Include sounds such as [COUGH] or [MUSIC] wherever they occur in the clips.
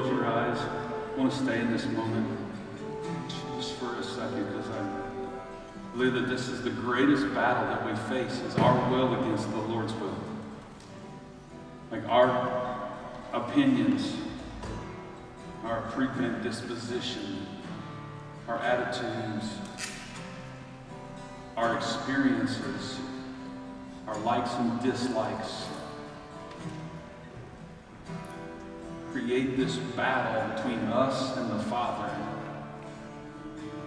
close your eyes, I want to stay in this moment just for a second because I believe that this is the greatest battle that we face is our will against the Lord's will. Like our opinions, our prevent disposition, our attitudes, our experiences, our likes and dislikes, create this battle between us and the Father.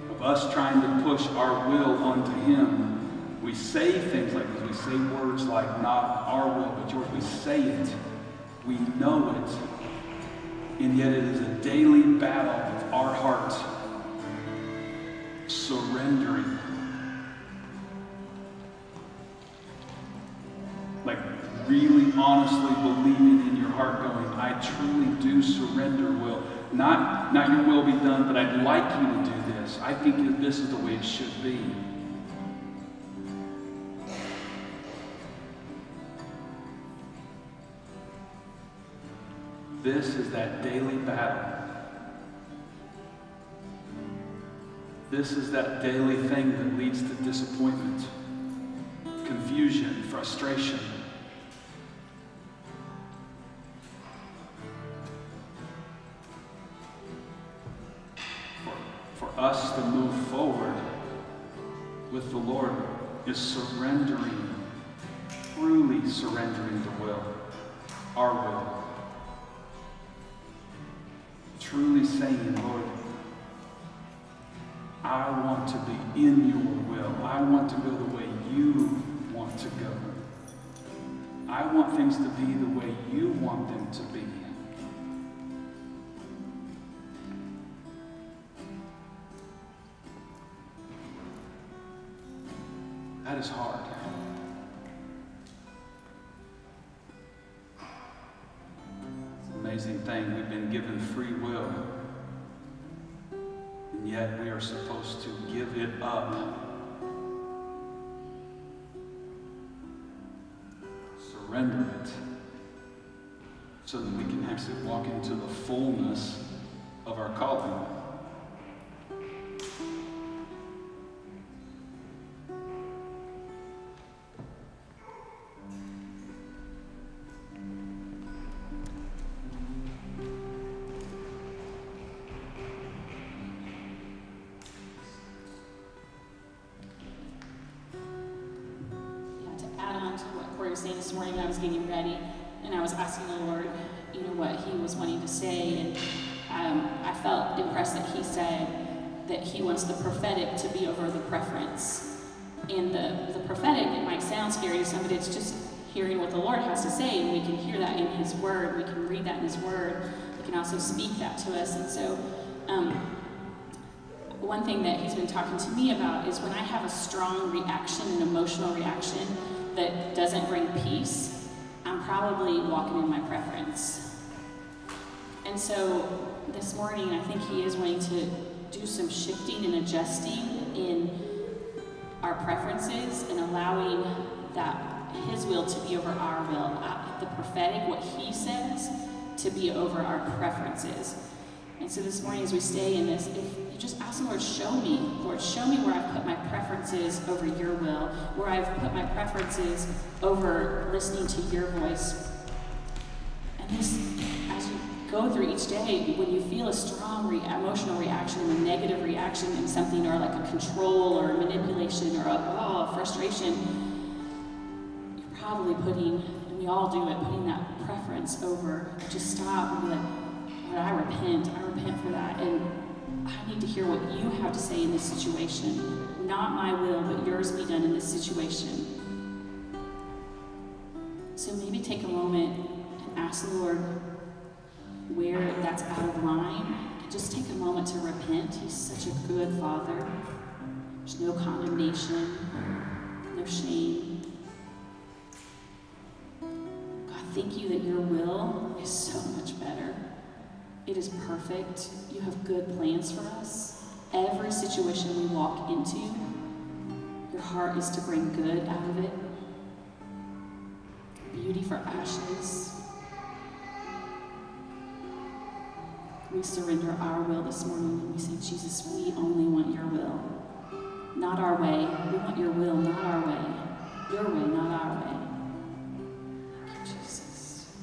Of us trying to push our will onto Him. We say things like this. We say words like, not our will, but yours. We say it. We know it. And yet it is a daily battle of our heart surrendering. Really honestly believing in your heart going, I truly do surrender will. Not, not your will be done, but I'd like you to do this. I think that this is the way it should be. This is that daily battle. This is that daily thing that leads to disappointment, confusion, frustration. Us to move forward with the Lord is surrendering, truly surrendering the will, our will. Truly saying, Lord, I want to be in your will. I want to go the way you want to go. I want things to be the way you want them to be. Is hard. It's an amazing thing. We've been given free will, and yet we are supposed to give it up. Surrender it so that we can actually walk into the fullness of our calling. The prophetic to be over the preference. And the, the prophetic, it might sound scary to some, but it's just hearing what the Lord has to say, and we can hear that in His Word. We can read that in His Word. He can also speak that to us. And so, um, one thing that He's been talking to me about is when I have a strong reaction, an emotional reaction that doesn't bring peace, I'm probably walking in my preference. And so, this morning, I think He is wanting to do some shifting and adjusting in our preferences and allowing that His will to be over our will, uh, the prophetic, what He says, to be over our preferences. And so this morning, as we stay in this, if you just ask the Lord, show me, Lord, show me where I've put my preferences over your will, where I've put my preferences over listening to your voice. And this go through each day, when you feel a strong re emotional reaction, a negative reaction in something, or like a control or a manipulation or a oh, frustration, you're probably putting, and we all do it, putting that preference over. Just stop and be like, Lord, I repent. I repent for that. And I need to hear what you have to say in this situation. Not my will, but yours be done in this situation. So maybe take a moment and ask the Lord, where that's out of line, just take a moment to repent. He's such a good father. There's no condemnation, no shame. God, thank you that your will is so much better. It is perfect. You have good plans for us. Every situation we walk into, your heart is to bring good out of it. Beauty for ashes, we surrender our will this morning and we say, Jesus, we only want your will, not our way. We want your will, not our way. Your way, not our way. Thank you, Jesus.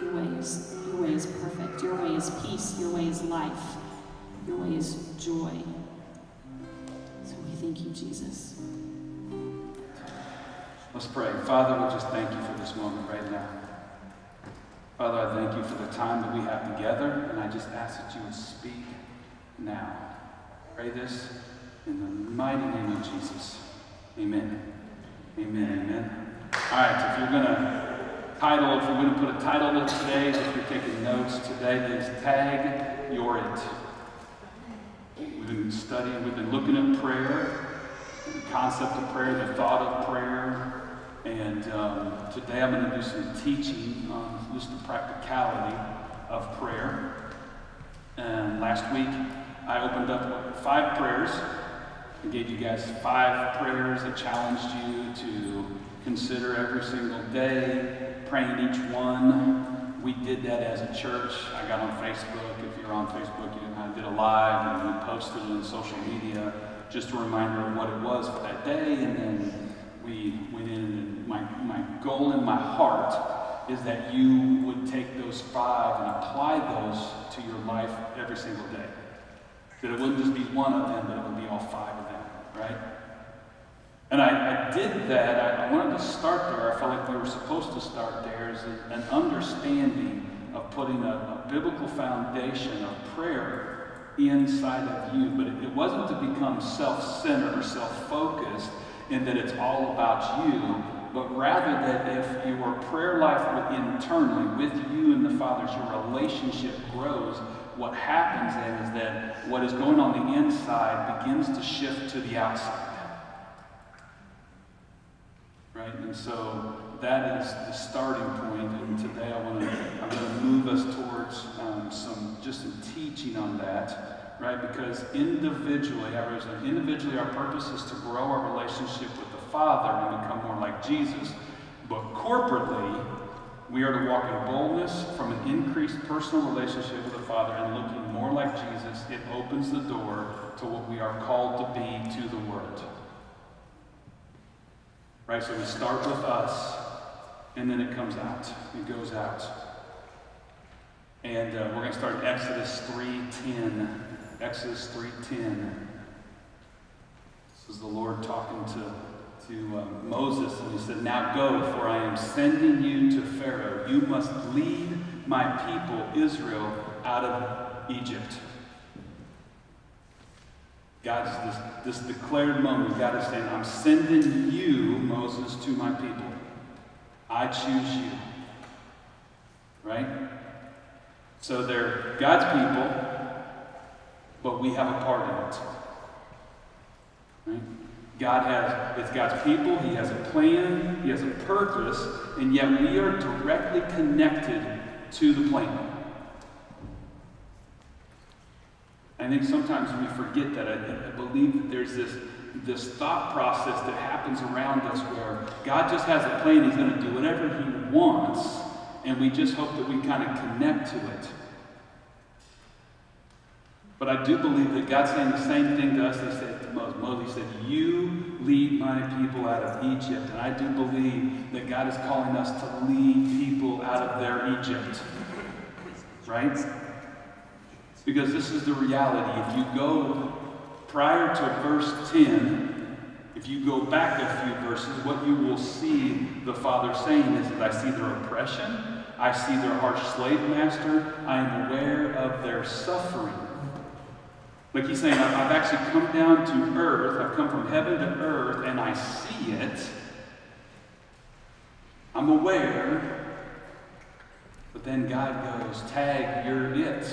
Your way is your way is perfect. Your way is peace. Your way is life. Your way is joy. So we thank you, Jesus. Let's pray. Father, we just thank you for this moment right now. Father, I thank you for the time that we have together, and I just ask that you would speak now. Pray this in the mighty name of Jesus. Amen. Amen. Amen. All right, if you're going to title, if you're going to put a title to today, if you're taking notes today, is Tag You're It. We've been studying, we've been looking at prayer, the concept of prayer, the thought of prayer, and um, today I'm going to do some teaching on just the practicality of prayer. And last week I opened up five prayers. I gave you guys five prayers that challenged you to consider every single day, praying each one. We did that as a church. I got on Facebook. If you're on Facebook, you know, I did a live and we posted it on social media. Just a reminder of what it was for that day, and then we went in and my, my goal in my heart is that you would take those five and apply those to your life every single day. That it wouldn't just be one of them, but it would be all five of them, right? And I, I did that. I, I, wanted to start there. I felt like we were supposed to start there as an understanding of putting a, a, biblical foundation of prayer inside of you. But it, it wasn't to become self centered or self focused in that it's all about you, but rather that if your prayer life internally with you and the Father, your relationship grows, what happens then is that what is going on the inside begins to shift to the outside. Right? And so that is the starting point. and today I want to I'm going to move us towards um, some just some teaching on that right? Because individually, individually, our purpose is to grow our relationship with the Father and become more like Jesus. But corporately, we are to walk in boldness from an increased personal relationship with the Father and looking more like Jesus. It opens the door to what we are called to be to the world. Right? So we start with us, and then it comes out. It goes out. And uh, we're going to start Exodus 3.10. Exodus 3.10. This is the Lord talking to, to uh, Moses, and he said, Now go, for I am sending you to Pharaoh. You must lead my people, Israel, out of Egypt. God's this, this declared moment. God is saying, I'm sending you, Moses, to my people. I choose you. Right? So they're God's people but we have a part in it. Right? God has, it's God's people, He has a plan, He has a purpose, and yet we are directly connected to the plan. I think sometimes we forget that. I, I believe that there's this, this thought process that happens around us where God just has a plan, He's going to do whatever He wants, and we just hope that we kind of connect to it. But I do believe that God's saying the same thing to us He said to Moses. Moses said, You lead my people out of Egypt. And I do believe that God is calling us to lead people out of their Egypt. Right? Because this is the reality. If you go prior to verse 10, if you go back a few verses, what you will see the Father saying is that I see their oppression, I see their harsh slave master, I am aware of their suffering. Like he's saying, I've actually come down to earth, I've come from heaven to earth, and I see it. I'm aware. But then God goes, tag, you're it.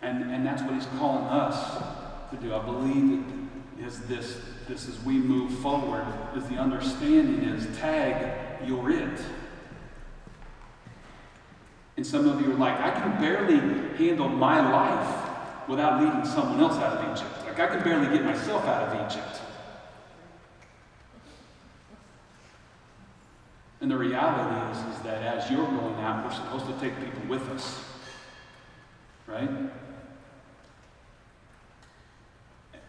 And, and that's what he's calling us to do. I believe that is this, this as we move forward, is the understanding is tag, you're it. And some of you are like, I can barely handle my life without leading someone else out of Egypt. Like, I can barely get myself out of Egypt. And the reality is, is that as you're going out, we're supposed to take people with us. Right?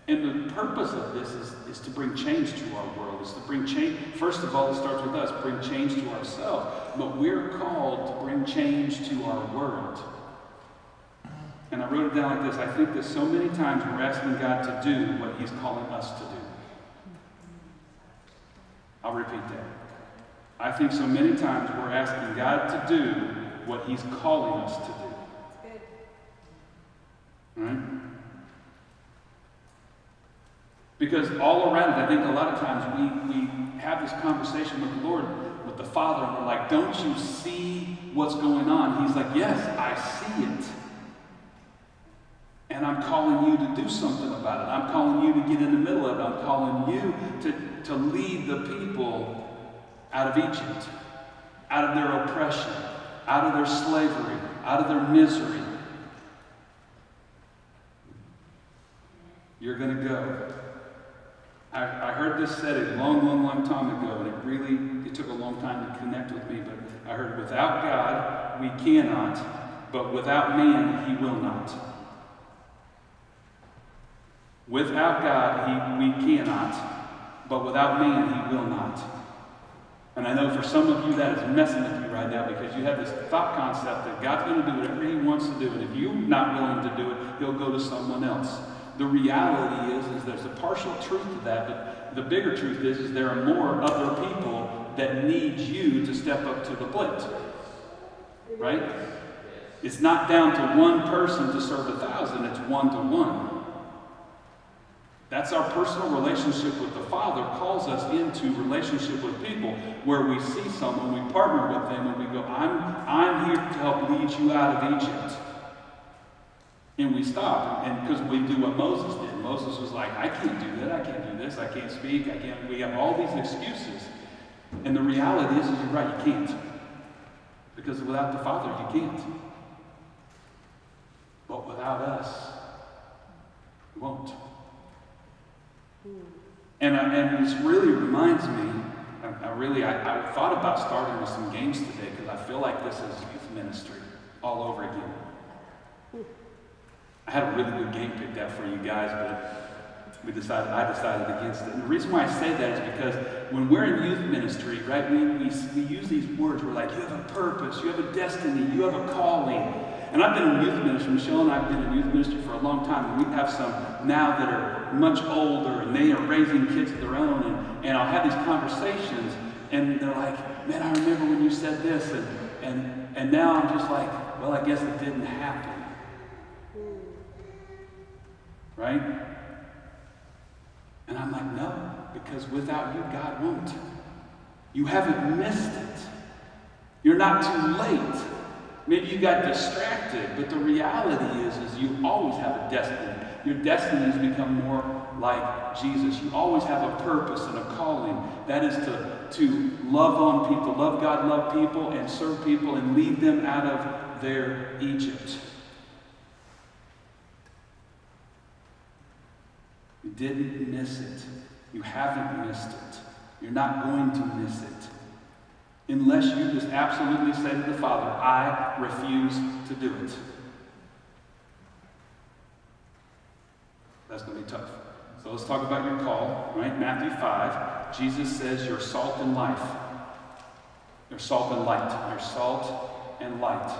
And the purpose of this is, is to bring change to our world, is to bring change. First of all, it starts with us, bring change to ourselves. But we're called to bring change to our world. And I wrote it down like this I think that so many times we're asking God to do what He's calling us to do. I'll repeat that. I think so many times we're asking God to do what He's calling us to do. Right? Because all around it, I think a lot of times we, we have this conversation with the Lord, with the Father, and we're like, Don't you see what's going on? He's like, Yes, I see it. And I'm calling you to do something about it. I'm calling you to get in the middle of it. I'm calling you to, to lead the people out of Egypt, out of their oppression, out of their slavery, out of their misery. You're going to go. I, I heard this said a long, long, long time ago, and it really it took a long time to connect with me, but I heard without God we cannot, but without man he will not. Without God he, we cannot, but without man he will not. And I know for some of you that is messing with you right now because you have this thought concept that God's going to do whatever He wants to do, and if you're not willing to do it, He'll go to someone else. The reality is, is there's a partial truth to that, but the bigger truth is, is there are more other people that need you to step up to the plate. Right? It's not down to one person to serve a thousand, it's one to one. That's our personal relationship with the Father calls us into relationship with people where we see someone, we partner with them, and we go, I'm, I'm here to help lead you out of Egypt. And we stop, and because we do what Moses did. Moses was like, I can't do that, I can't do this, I can't speak, I can't. We have all these excuses. And the reality is, is you're right, you can't. Because without the Father, you can't. But without us, you won't. And, uh, and this really reminds me, I, I really, I, I, thought about starting with some games today because I feel like this is youth ministry all over again. I had a really good game picked out for you guys, but we decided, I decided against it. And the reason why I say that is because when we're in youth ministry, right, we, we, we use these words. We're like, you have a purpose, you have a destiny, you have a calling. And I've been in youth ministry, Michelle and I have been in youth ministry for a long time, and we have some now that are much older, and they are raising kids of their own, and, and I'll have these conversations, and they're like, man, I remember when you said this, and, and, and now I'm just like, well, I guess it didn't happen. Right? And I'm like, no, because without you, God won't. You haven't missed it. You're not too late. Maybe you got distracted, but the reality is, is you always have a destiny. Your destiny has become more like Jesus. You always have a purpose and a calling. That is to, to love on people, love God, love people, and serve people and lead them out of their Egypt. You didn't miss it. You haven't missed it. You're not going to miss it. Unless you just absolutely say to the Father, I refuse to do it. That's going to be tough. So let's talk about your call, right? Matthew 5. Jesus says, You're salt and life. You're salt and light. You're salt and light.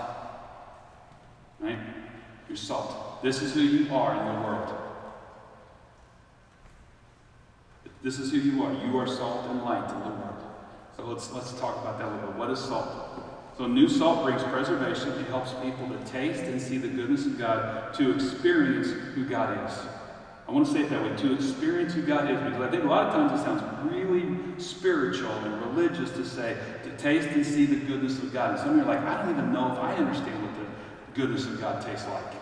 Right? You're salt. This is who you are in the world. This is who you are. You are salt and light in the world. So let's, let's talk about that a little bit. What is salt? So new salt brings preservation. It helps people to taste and see the goodness of God, to experience who God is. I want to say it that way, to experience who God is, because I think a lot of times it sounds really spiritual and religious to say, to taste and see the goodness of God. And some of you are like, I don't even know if I understand what the goodness of God tastes like.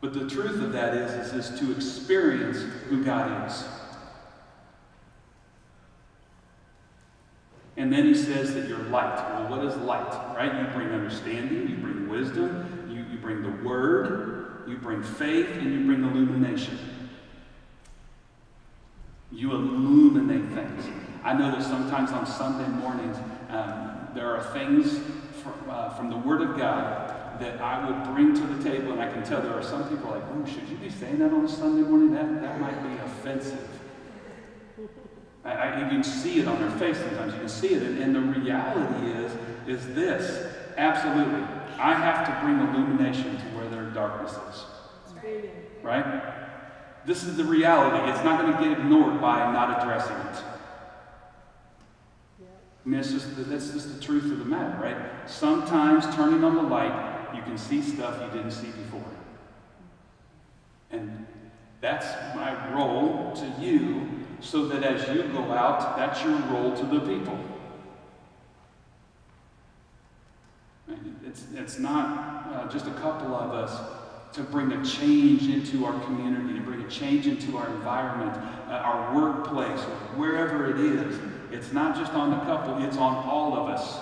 But the truth of that is, is, is to experience who God is. And then he says that you're light. Well, what is light? Right? You bring understanding, you bring wisdom, you, you bring the word, you bring faith, and you bring illumination. You illuminate things. I know that sometimes on Sunday mornings, um, there are things from, uh, from the Word of God that I will bring to the table, and I can tell there are some people like, oh, should you be saying that on a Sunday morning? That, that might be offensive. I, I, you can see it on their face sometimes. You can see it. And, and the reality is, is this. Absolutely. I have to bring illumination to where their darkness is. Right? This is the reality. It's not going to get ignored by not addressing it. I mean, just, that's just the truth of the matter, right? Sometimes turning on the light, you can see stuff you didn't see before. And that's my role to you, so that as you go out, that's your role to the people. It's, it's not uh, just a couple of us to bring a change into our community, to bring a change into our environment, uh, our workplace, wherever it is. It's not just on the couple, it's on all of us.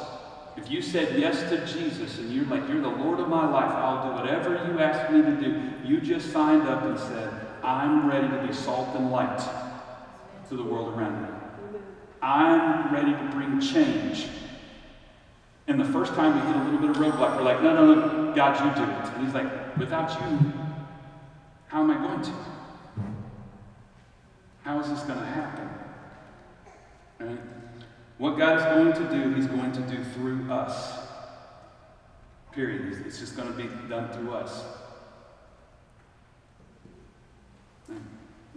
If you said yes to Jesus and you're like, you're the Lord of my life, I'll do whatever you ask me to do. You just signed up and said, I'm ready to be salt and light to the world around me. I'm ready to bring change. And the first time we hit a little bit of roadblock, we're like, no, no, no, God, you do it. And he's like, without you, how am I going to? How is this going to happen? Right? What God is going to do, He's going to do through us. Period. It's just going to be done through us.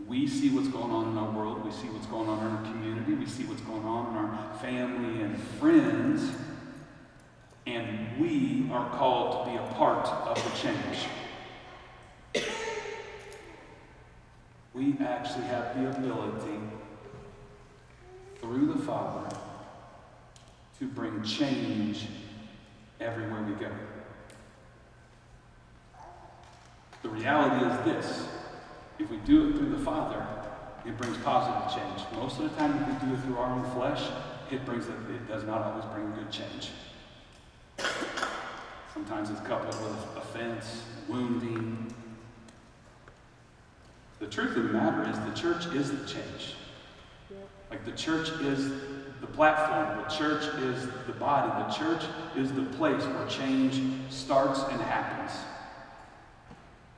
We see what's going on in our world. We see what's going on in our community. We see what's going on in our family and friends. And we are called to be a part of the change. We actually have the ability through the Father to bring change everywhere we go. The reality is this if we do it through the Father, it brings positive change. Most of the time, if we do it through our own flesh, it brings a, it does not always bring good change. Sometimes it's coupled with offense, wounding. The truth of the matter is the church is the change. Like the church is the platform, the church is the body, the church is the place where change starts and happens.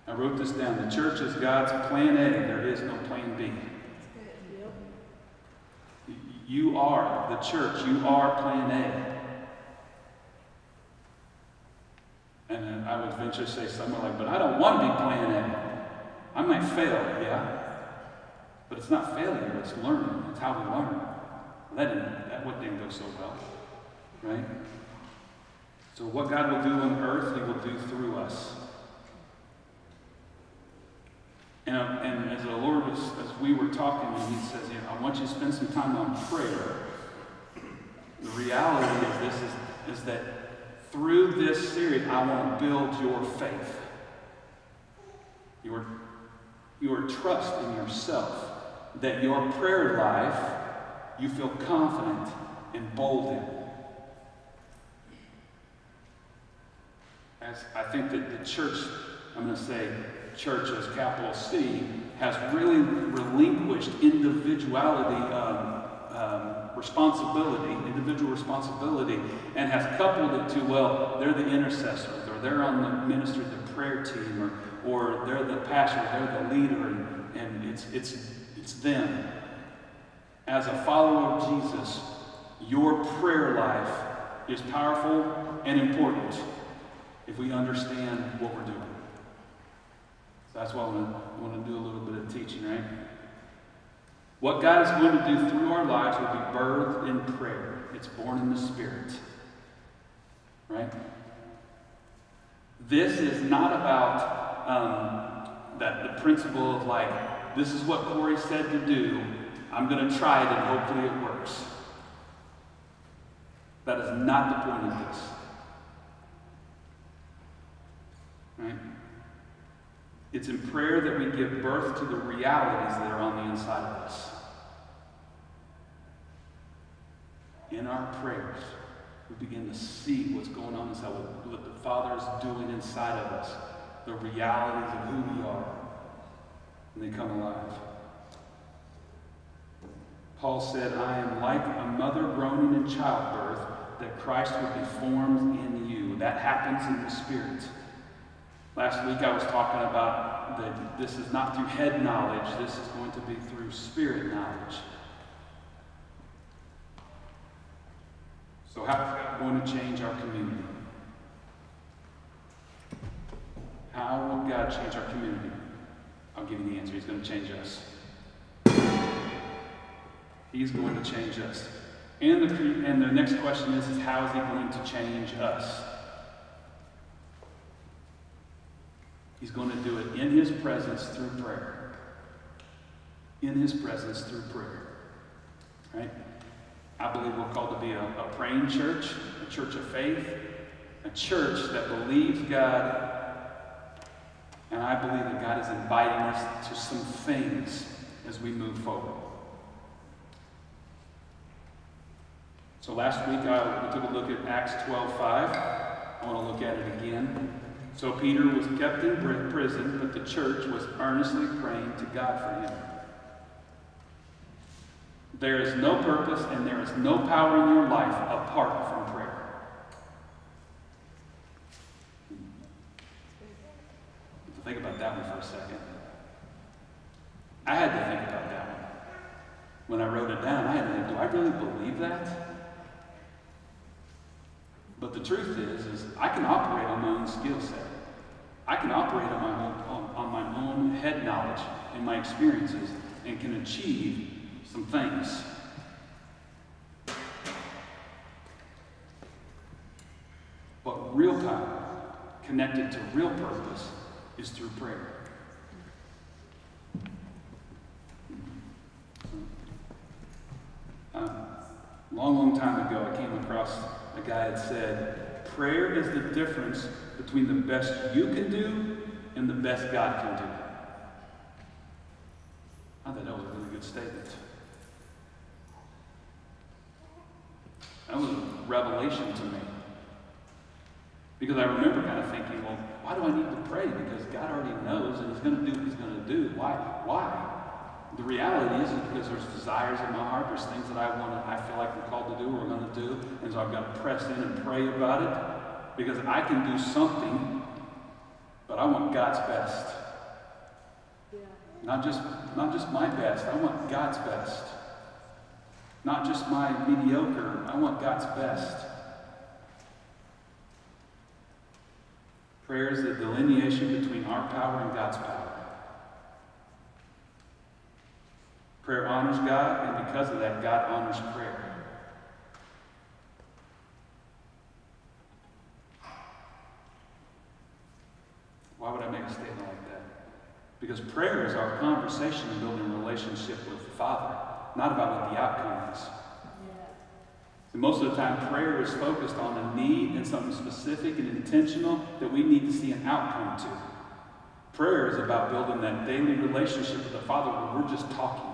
I wrote this down. The church is God's plan A. There is no plan B. You are the church. You are plan A. And I would venture to say somewhere like, but I don't want to be plan A. I might fail, yeah. But it's not failure, it's learning. It's how we learn. Didn't, that what didn't go so well, right? So what God will do on earth, He will do through us. And, um, and as the Lord was, as we were talking, and He says, know, I want you to spend some time on prayer. The reality of this is, is that through this series, I want to build your faith, your, your trust in yourself that your prayer life you feel confident and bold in. As I think that the church, I'm going to say church as capital C, has really relinquished individuality, um, um, responsibility, individual responsibility, and has coupled it to, well, they're the intercessors, or they're on the ministry, the prayer team, or, or they're the pastor, they're the leader, and, and it's, it's it's them. As a follower of Jesus, your prayer life is powerful and important if we understand what we're doing. That's why I want, to, want to do a little bit of teaching, right? What God is going to do through our lives will be birthed in prayer. It's born in the Spirit. Right? This is not about um, that the principle of like this is what Cory said to do. I'm going to try it and hopefully it works. That is not the point of this. Right? It's in prayer that we give birth to the realities that are on the inside of us. In our prayers, we begin to see what's going on inside, what the Father is doing inside of us, the realities of who we are and they come alive. Paul said, I am like a mother groaning in childbirth that Christ would be formed in you. That happens in the Spirit. Last week I was talking about that this is not through head knowledge, this is going to be through spirit knowledge. So, how is God going to change our community? How will God change our community? I'll give you the answer. He's going to change us. He's going to change us. And the, and the next question is, is how is he going to change us? He's going to do it in his presence through prayer. In his presence through prayer. Right? I believe we're called to be a, a praying church, a church of faith, a church that believes God. And I believe that God is inviting us to some things as we move forward. So last week I, we took a look at Acts 12.5. I want to look at it again. So Peter was kept in prison, but the church was earnestly praying to God for him. There is no purpose and there is no power in your life apart from prayer. Think about that one for a second. I had to think about that one. When I wrote it down, I had to think, do I really believe that? But the truth is, is I can operate on my own skill set. I can operate on my own, on, my own head knowledge and my experiences and can achieve some things. But real power, connected to real purpose, is through prayer. Um, long, long time ago, I came across a guy that said, prayer is the difference between the best you can do and the best God can do. I thought that was a really good statement. That was a revelation to me. Because I remember kind of thinking, well, why do I need to pray? Because God already knows and He's going to do what He's going to do. Why? Why? The reality is, because there's desires in my heart, there's things that I want to, I feel like I'm called to do or we're going to do, and so I've got to press in and pray about it because I can do something, but I want God's best. Not just not just my best, I want God's best. Not just my mediocre, I want God's best. Prayer is the delineation between our power and God's power. Prayer honors God, and because of that, God honors prayer. Why would I make a statement like that? Because prayer is our conversation building relationship with the Father, not about what the outcome is. And most of the time, prayer is focused on a need and something specific and intentional that we need to see an outcome to. Prayer is about building that daily relationship with the Father where we're just talking.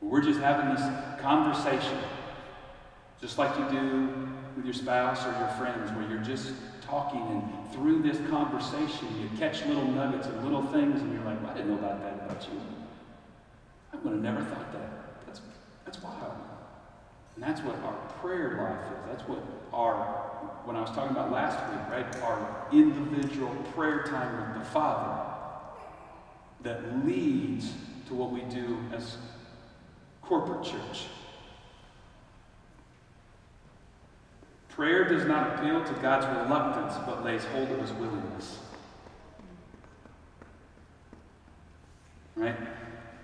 We're just having this conversation, just like you do with your spouse or your friends, where you're just talking, and through this conversation, you catch little nuggets and little things, and you're like, well, I didn't know about that about you. I would have never thought that. That's, that's wild. And that's what our prayer life is. That's what our, when I was talking about last week, right? Our individual prayer time with the Father that leads to what we do as corporate church. Prayer does not appeal to God's reluctance, but lays hold of his willingness. Right?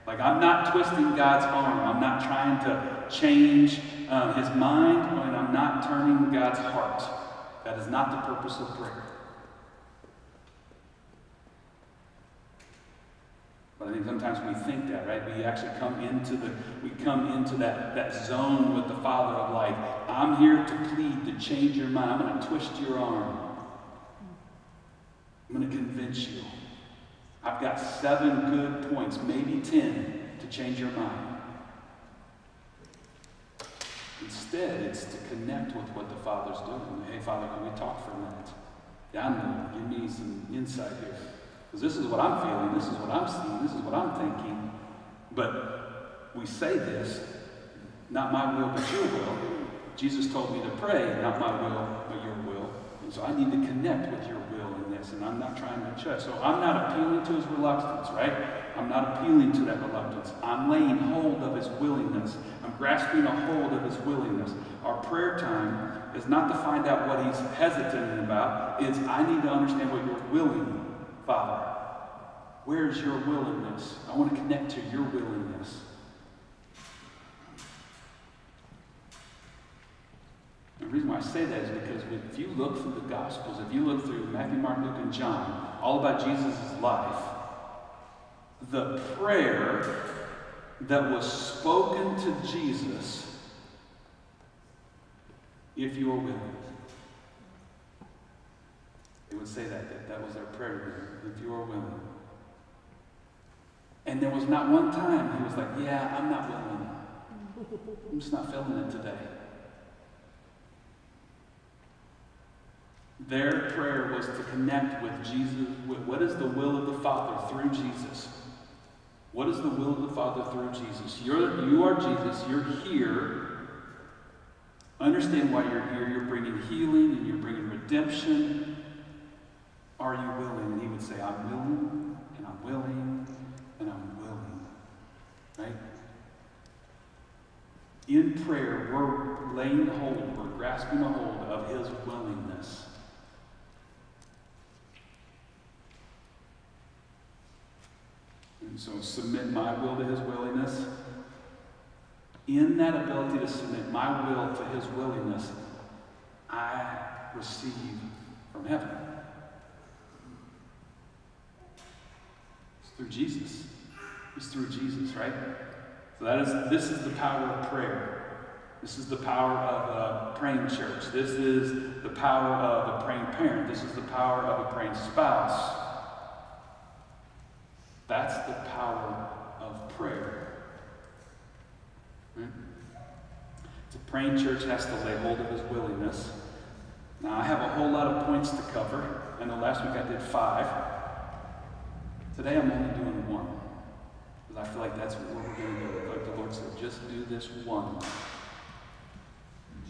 Like, I'm not twisting God's arm. I'm not trying to change uh, his mind, and I'm not turning God's heart. That is not the purpose of prayer. But I think sometimes we think that, right? We actually come into the we come into that, that zone with the Father of like, I'm here to plead to change your mind. I'm going to twist your arm. I'm going to convince you. I've got seven good points, maybe ten, to change your mind. Instead, it's to connect with what the Father's doing. Hey, Father, can we talk for a minute? Yeah, I know. Give me some insight here. Because this is what I'm feeling, this is what I'm seeing, this is what I'm thinking. But we say this, Not my will, but your will. Jesus told me to pray, not my will, but your will. And so I need to connect with your will in this, and I'm not trying to judge. So I'm not appealing to his reluctance, right? I'm not appealing to that reluctance. I'm laying hold of his willingness. I'm grasping a hold of his willingness. Our prayer time is not to find out what he's hesitant about. It's I need to understand what you're willing, Father. Where's your willingness? I want to connect to your willingness. The reason why I say that is because if you look through the Gospels, if you look through Matthew, Mark, Luke, and John, all about Jesus' life, the prayer that was spoken to Jesus, if you are willing, it would say that, that that was their prayer, if you are willing. And there was not one time he was like, Yeah, I'm not willing. I'm just not feeling it today. Their prayer was to connect with Jesus. With what is the will of the Father through Jesus? What is the will of the Father through Jesus? You're, you are Jesus. You're here. Understand why you're here. You're bringing healing and you're bringing redemption. Are you willing? And he would say, I'm willing, and I'm willing, and I'm willing. Right? In prayer, we're laying hold, we're grasping a hold of his willingness. And so submit my will to his willingness. In that ability to submit my will to his willingness, I receive from heaven. It's through Jesus. It's through Jesus, right? So that is this is the power of prayer. This is the power of a praying church. This is the power of a praying parent. This is the power of a praying spouse. That's the power of prayer. Right? The praying church has to lay hold of his willingness. Now, I have a whole lot of points to cover. I know last week I did five. Today I'm only doing one. Because I feel like that's what we're going to do. Like the Lord said, just do this one.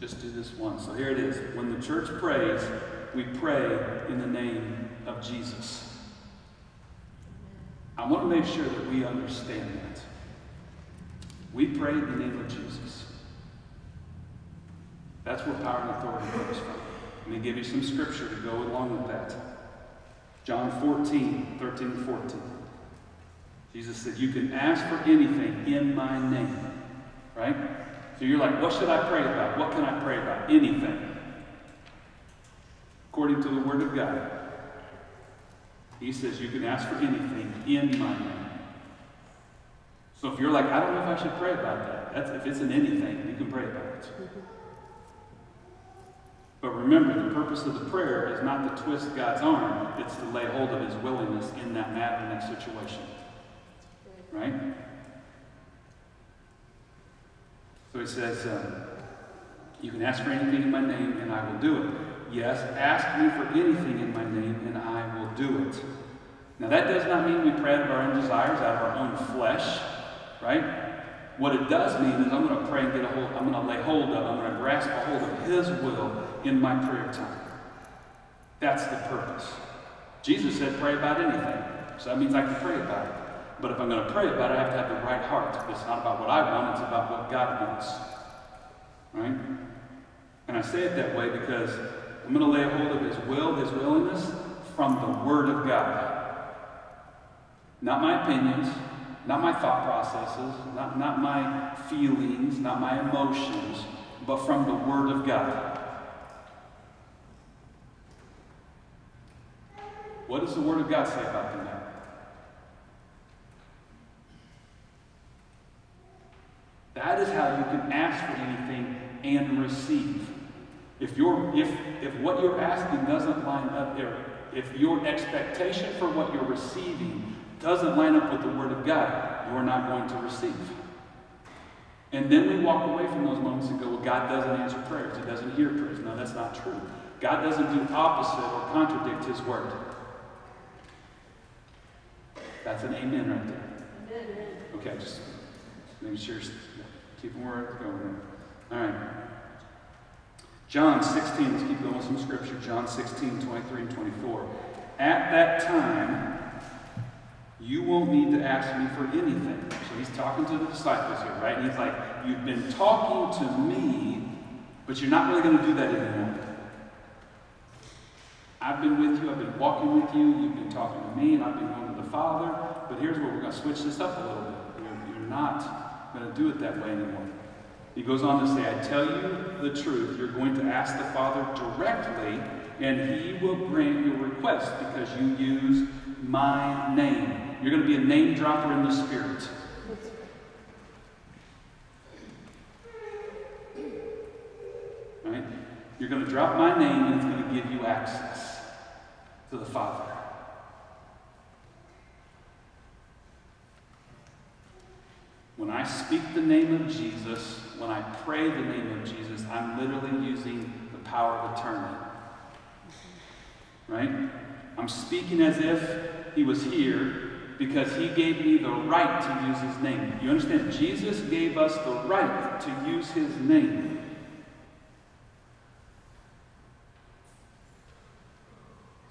Just do this one. So here it is. When the church prays, we pray in the name of Jesus. I want to make sure that we understand that. We pray in the name of Jesus. That's where power and authority comes from. Let me give you some scripture to go along with that. John 14, 13 and 14. Jesus said, You can ask for anything in my name. Right? So you're like, What should I pray about? What can I pray about? Anything. According to the Word of God. He says you can ask for anything in my name. So if you're like, I don't know if I should pray about that, that's, if it's in anything, you can pray about it. But remember, the purpose of the prayer is not to twist God's arm, it's to lay hold of his willingness in that matter, in that situation. Right? So he says, uh, You can ask for anything in my name, and I will do it. Yes, ask me for anything in my name, and I will do it. Now, that does not mean we pray out of our own desires, out of our own flesh, right? What it does mean is I'm going to pray and get a hold, I'm going to lay hold of, I'm going to grasp a hold of His will in my prayer time. That's the purpose. Jesus said, pray about anything. So that means I can pray about it. But if I'm going to pray about it, I have to have the right heart. It's not about what I want, it's about what God wants. Right? And I say it that way because I'm going to lay hold of His will, His willingness, from the Word of God. Not my opinions, not my thought processes, not, not my feelings, not my emotions, but from the Word of God. What does the Word of God say about the matter? That is how you can ask for anything and receive. If, you if, if what you're asking doesn't line up, if your expectation for what you're receiving doesn't line up with the Word of God, you are not going to receive. And then we walk away from those moments and go, well, God doesn't answer prayers. He doesn't hear prayers. No, that's not true. God doesn't do opposite or contradict His Word. That's an amen right there. Okay, just making sure keeping where it's going. All right. John 16, let's keep going with some scripture. John 16, 23 and 24. At that time, you won't need to ask me for anything. So he's talking to the disciples here, right? And he's like, You've been talking to me, but you're not really going to do that anymore. I've been with you, I've been walking with you, you've been talking to me, and I've been going to the Father. But here's where we're going to switch this up a little bit. You're, you're not going to do it that way anymore. He goes on to say, I tell you the truth, you're going to ask the Father directly, and he will grant your request because you use my name. You're going to be a name dropper in the Spirit. Right? You're going to drop my name, and it's going to give you access to the Father. When I speak the name of Jesus, when I pray the name of Jesus, I'm literally using the power of attorney. Right? I'm speaking as if he was here because he gave me the right to use his name. You understand? Jesus gave us the right to use his name.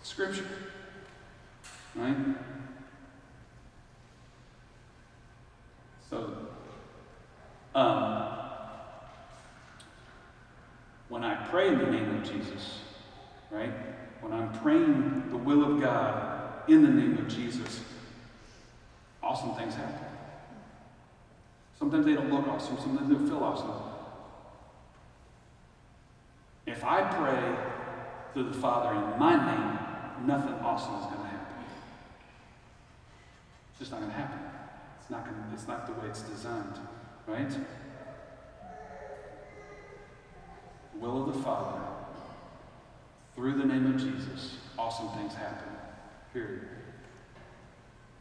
Scripture. Right? So, um, when I pray in the name of Jesus, right? When I'm praying the will of God in the name of Jesus, awesome things happen. Sometimes they don't look awesome, sometimes they don't feel awesome. If I pray to the Father in my name, nothing awesome is going to happen. It's just not going to happen. It's not, going to, it's not the way it's designed, right? Will of the Father, through the name of Jesus, awesome things happen. Period.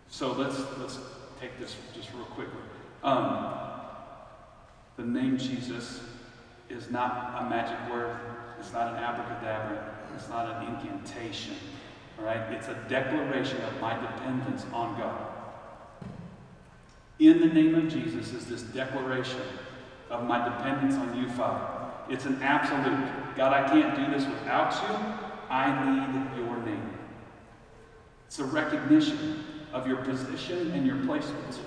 So let's let's take this just real quickly. Um, the name Jesus is not a magic word. It's not an abracadabra. It's not an incantation. All right? It's a declaration of my dependence on God. In the name of Jesus is this declaration of my dependence on you, Father. It's an absolute. God, I can't do this without you. I need your name. It's a recognition of your position and your placement.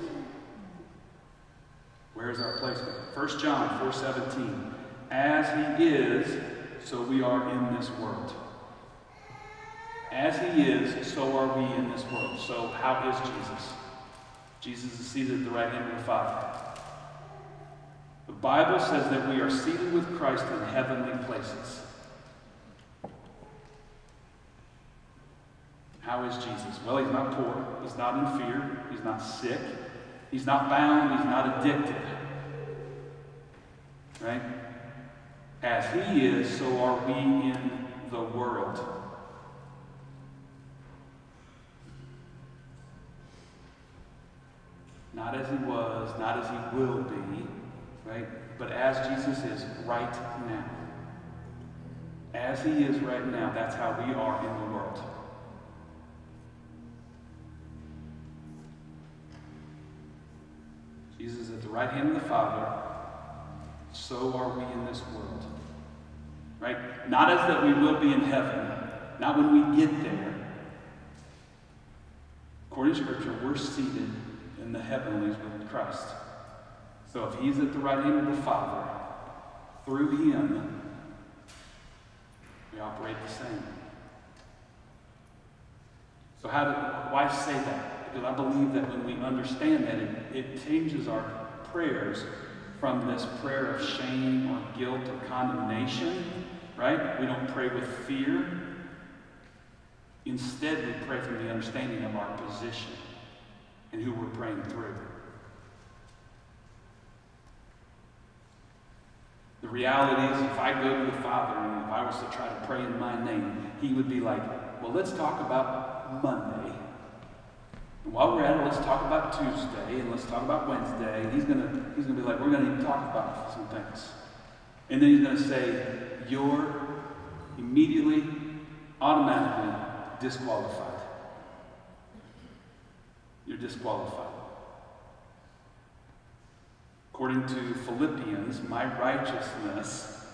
Where is our placement? 1 John 4:17. As he is, so we are in this world. As he is, so are we in this world. So how is Jesus? Jesus is seated at the right hand of the Father. The Bible says that we are seated with Christ in heavenly places. How is Jesus? Well, he's not poor. He's not in fear. He's not sick. He's not bound. He's not addicted. Right? As he is, so are we in the world. Not as he was, not as he will be, right? But as Jesus is right now. As he is right now, that's how we are in the world. Jesus at the right hand of the Father. So are we in this world. Right? Not as that we will be in heaven, not when we get there. According to Scripture, we're seated in the heavenlies with Christ. So if he's at the right hand of the Father, through him, we operate the same. So how do, why say that? Because I believe that when we understand that, it, it changes our prayers from this prayer of shame or guilt or condemnation, right? We don't pray with fear. Instead, we pray from the understanding of our position and who we're praying through. The reality is, if I go to the Father and if I was to try to pray in my name, He would be like, well, let's talk about Monday. And while we're at it, let's talk about Tuesday and let's talk about Wednesday. And he's gonna he's gonna be like, we're gonna talk about some things. And then he's gonna say, you're immediately, automatically disqualified. You're disqualified. According to Philippians, my righteousness,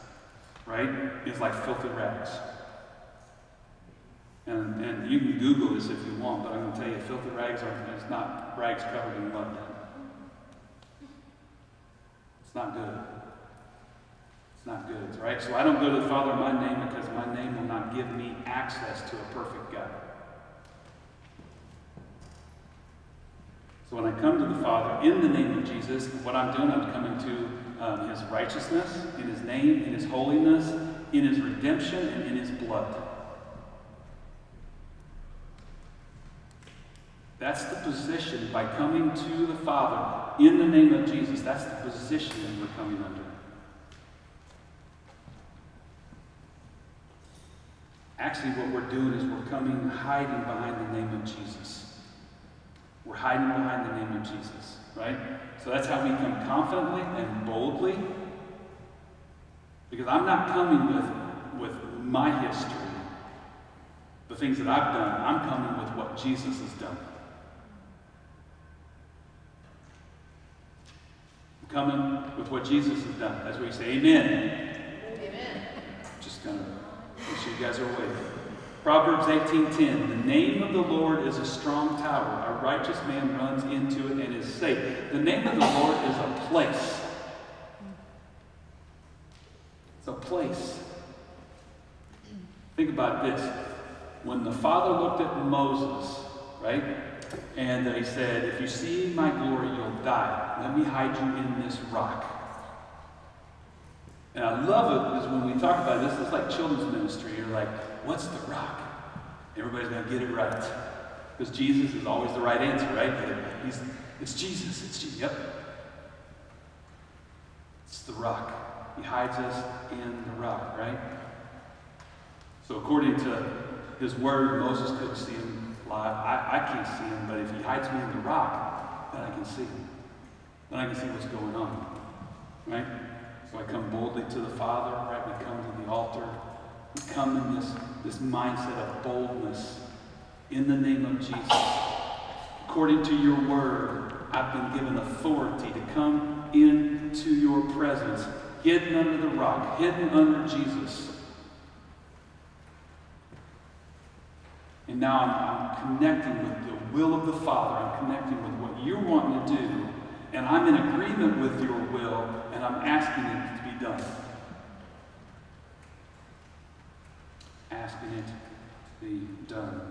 right, is like filthy rags. And, and you can Google this if you want, but I'm going to tell you, filthy rags are it's not rags covered in mud. It's not good. It's not good, right? So I don't go to the Father in my name because my name will not give me access to a perfect God. So when I come to the Father in the name of Jesus, what I'm doing, I'm coming to um, His righteousness, in His name, in His holiness, in His redemption, and in His blood. That's the position by coming to the Father in the name of Jesus. That's the position that we're coming under. Actually, what we're doing is we're coming hiding behind the name of Jesus. We're hiding behind the name of Jesus, right? So that's how we come confidently and boldly. Because I'm not coming with, with my history, the things that I've done. I'm coming with what Jesus has done. I'm coming with what Jesus has done. That's what you say, Amen. Amen. Just kind of make sure you guys are awake. Proverbs 18:10, the name of the Lord is a strong tower. A righteous man runs into it and is safe. The name of the Lord is a place. It's a place. Think about this. When the Father looked at Moses, right? And he said, If you see my glory, you'll die. Let me hide you in this rock. And I love it because when we talk about this, it's like children's ministry. You're like, what's the rock? Everybody's going to get it right. Because Jesus is always the right answer, right? He's, it's Jesus. It's Jesus. Yep. It's the rock. He hides us in the rock, right? So according to his word, Moses couldn't see him live. I, I can't see him, but if he hides me in the rock, then I can see him. Then I can see what's going on. Right? So I come boldly to the Father, right? We come to the altar. Come in this, this mindset of boldness in the name of Jesus. According to your word, I've been given authority to come into your presence, hidden under the rock, hidden under Jesus. And now I'm, I'm connecting with the will of the Father. I'm connecting with what you're wanting to do. And I'm in agreement with your will, and I'm asking it to be done. Asking it to be done.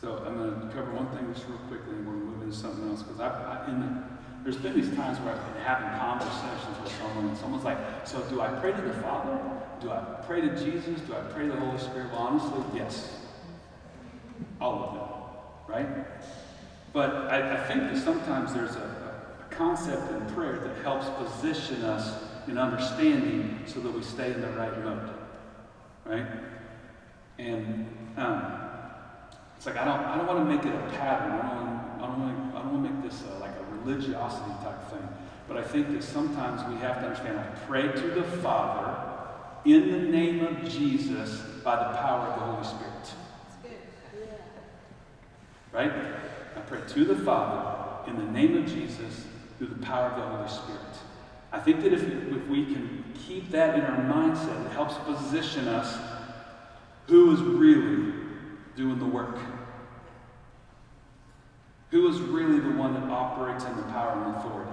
So I'm going to cover one thing just real quickly, and we're going to move into something else. Because I, I, in the, there's been these times where I've been having conversations with someone, and someone's like, "So do I pray to the Father? Do I pray to Jesus? Do I pray to the Holy Spirit?" Well, honestly, yes. All of them, right? But I, I think that sometimes there's a, a concept in prayer that helps position us in understanding so that we stay in the right mode, right? And um, it's like I don't, I don't want to make it a pattern. I don't, want, I don't want, to, I don't want to make this a, like a religiosity type thing. But I think that sometimes we have to understand. I pray to the Father in the name of Jesus by the power of the Holy Spirit. Right? I pray to the Father in the name of Jesus through the power of the Holy Spirit. I think that if, if we can keep that in our mindset, it helps position us who is really doing the work. Who is really the one that operates in the power and authority?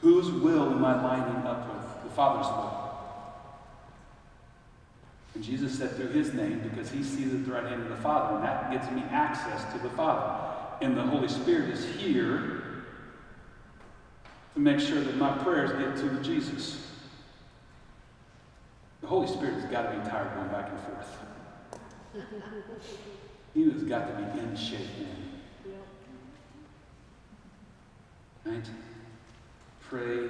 Whose will am I lining up with? The Father's will. And Jesus said through his name, because he sees at the right hand of the Father, and that gives me access to the Father. And the Holy Spirit is here to make sure that my prayers get to Jesus. The Holy Spirit has got to be tired going back and forth. [LAUGHS] he has got to be in shape, man. Right? Pray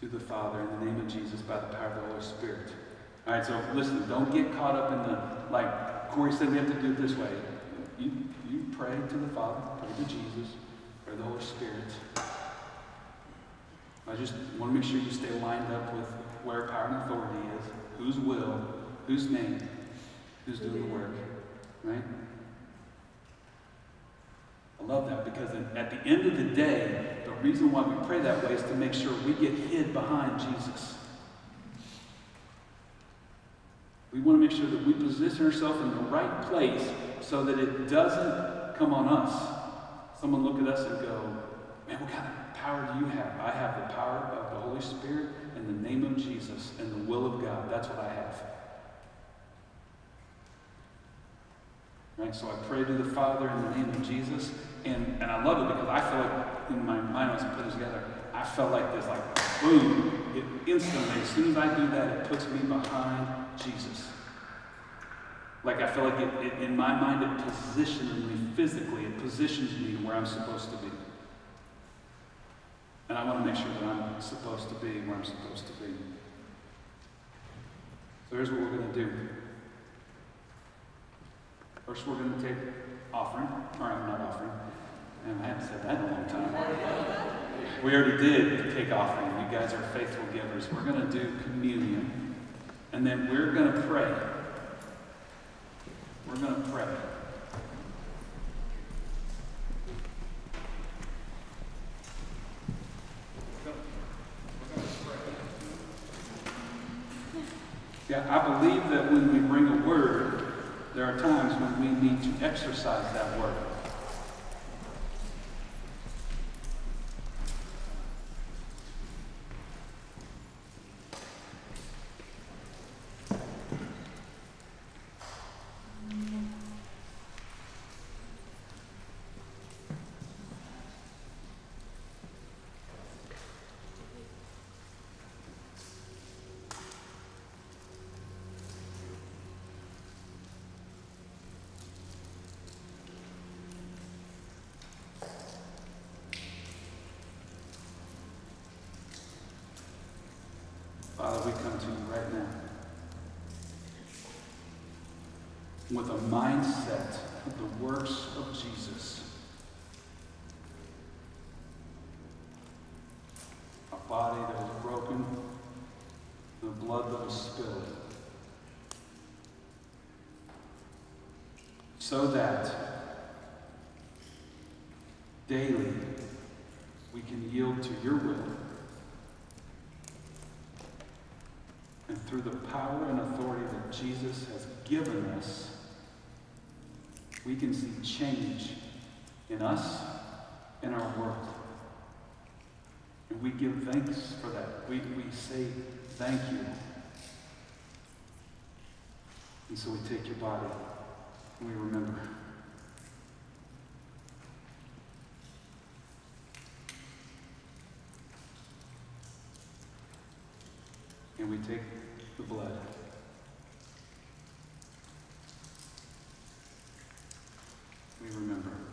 to the Father in the name of Jesus by the power of the Holy Spirit. All right, so listen, don't get caught up in the, like Cory said, we have to do it this way. You pray to the Father, pray to Jesus, pray to the Holy Spirit. I just want to make sure you stay lined up with where power and authority is, whose will, whose name, who's doing the work. Right? I love that because at the end of the day, the reason why we pray that way is to make sure we get hid behind Jesus. We want to make sure that we position ourselves in the right place so that it doesn't come on us. Someone look at us and go, man, what kind of power do you have? I have the power of the Holy Spirit in the name of Jesus and the will of God. That's what I have. Right? So I pray to the Father in the name of Jesus. And, and I love it because I feel like in my mind as I put it together, I felt like this, like boom, it instantly, as soon as I do that, it puts me behind Jesus. Like I feel like it, it, in my mind, it positions me physically, it positions me where I'm supposed to be. And I want to make sure that I'm supposed to be where I'm supposed to be. So here's what we're going to do. First, we're going to take offering, or not offering. And I haven't said that in a long time. We already did take offering. You guys are faithful givers. We're going to do communion. And then we're going to pray. We're going to pray. Yeah, I believe that when we bring a word, there are times when we need to exercise that word. Father, we come to you right now with a mindset of the works of Jesus. A body that was broken, the blood that was spilled. So that daily we can yield to your will and through the power and authority that Jesus has given us, we can see change in us and our world. And we give thanks for that. We, we say thank you. And so we take your body and we remember. And we take the blood. We remember.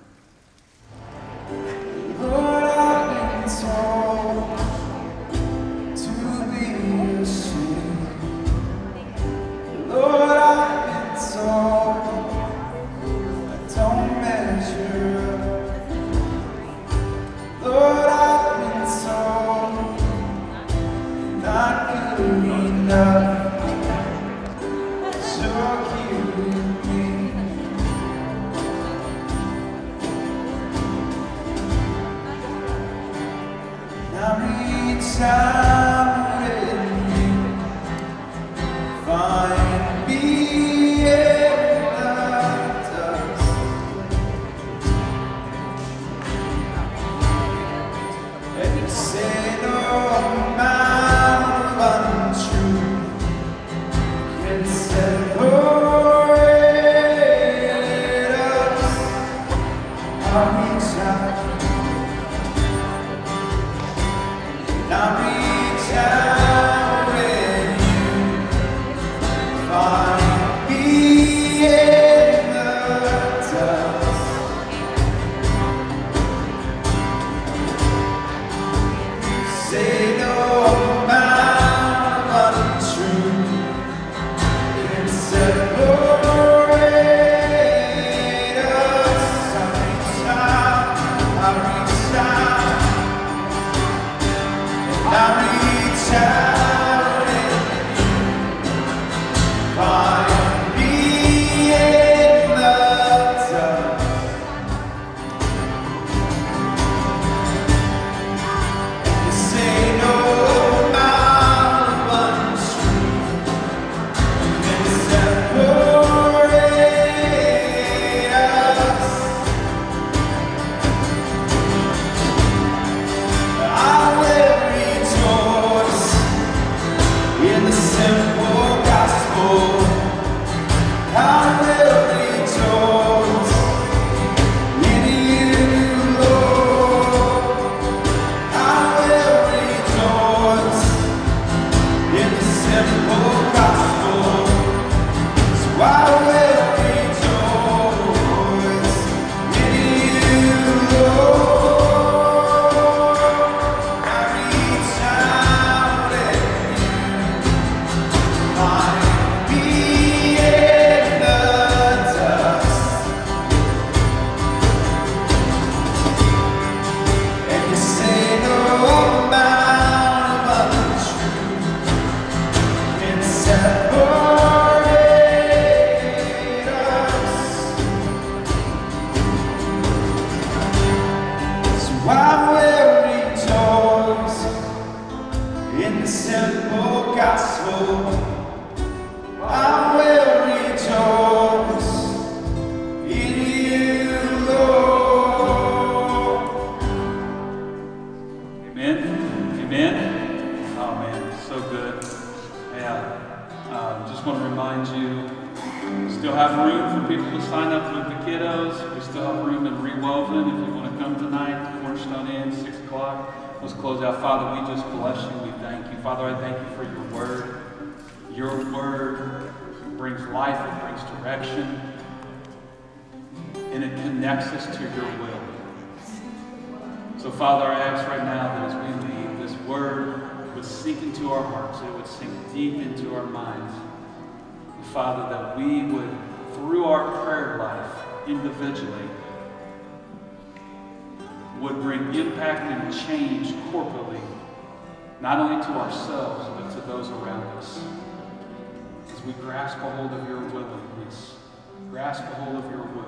Grasp a hold of your will,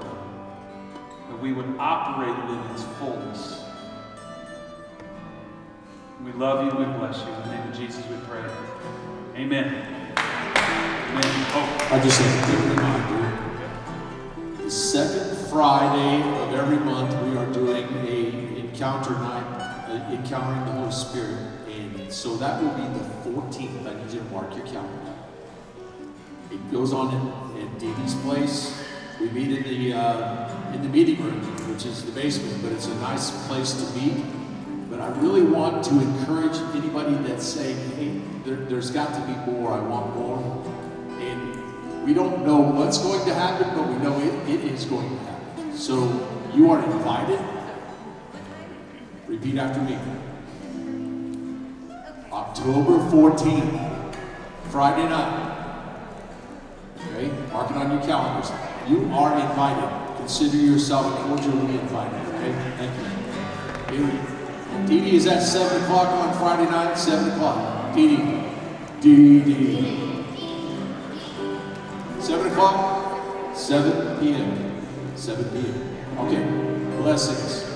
that we would operate in its fullness. We love you, we bless you. In the name of Jesus we pray. Amen. Amen. Oh, I just have a quick reminder. The second Friday of every month, we are doing a encounter night, uh, encountering the Holy Spirit. And so that will be the 14th. I need you to mark your calendar. It goes on Dee Dee's place. We meet in the uh, in the meeting room, which is the basement, but it's a nice place to meet. But I really want to encourage anybody that's saying, "Hey, there, there's got to be more. I want more." And we don't know what's going to happen, but we know it, it is going to happen. So you are invited. Repeat after me. October 14th, Friday night. Mark it on your calendars. You are invited. Consider yourself cordially invited. Okay, thank you. Okay. Dee Dee is at 7 o'clock on Friday night, 7 o'clock. Dee Dee. Dee Dee. 7 o'clock? 7 p.m. 7 p.m. Okay, blessings.